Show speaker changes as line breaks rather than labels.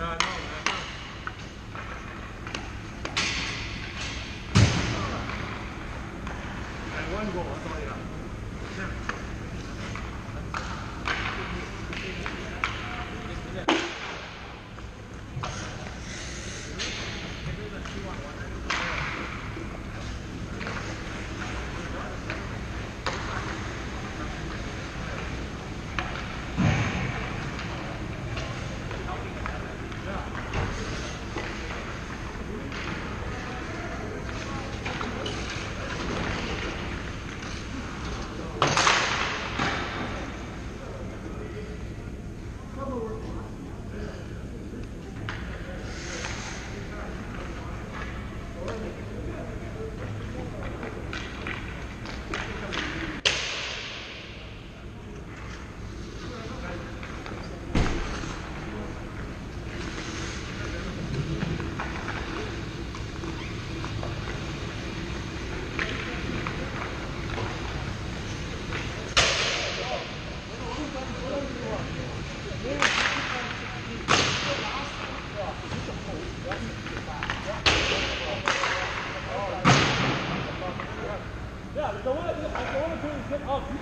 No, no.